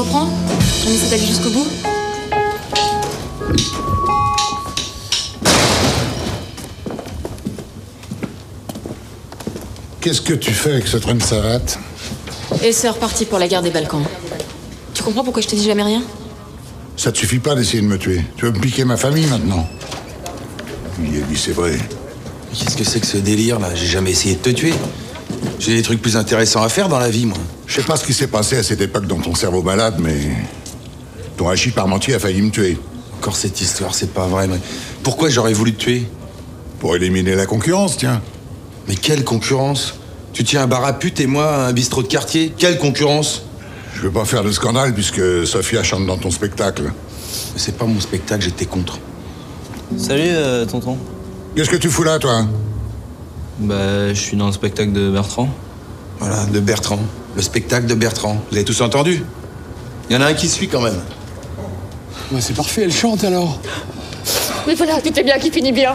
reprend On essaie d'aller jusqu'au bout Qu'est-ce que tu fais avec ce train de savate Et c'est reparti pour la guerre des Balkans. Tu comprends pourquoi je te dis jamais rien? Ça te suffit pas d'essayer de me tuer. Tu veux me piquer ma famille maintenant? Il a dit c'est vrai. Qu'est-ce que c'est que ce délire là? J'ai jamais essayé de te tuer. J'ai des trucs plus intéressants à faire dans la vie, moi. Je sais pas ce qui s'est passé à cette époque dans ton cerveau malade, mais. Ton hachis parmentier a failli me tuer. Encore cette histoire, c'est pas vrai, mais. Pourquoi j'aurais voulu te tuer? Pour éliminer la concurrence, tiens. Mais quelle concurrence? Tu tiens un bar à pute et moi un bistrot de quartier Quelle concurrence? Je veux pas faire de scandale puisque Sophia chante dans ton spectacle. Mais C'est pas mon spectacle, j'étais contre. Salut, euh, tonton. Qu'est-ce que tu fous là, toi? Bah, je suis dans le spectacle de Bertrand. Voilà, de Bertrand. Le spectacle de Bertrand. Vous avez tous entendu? Il y en a un qui suit quand même. Bah, c'est parfait, elle chante alors. Mais voilà, tout est bien qui finit bien.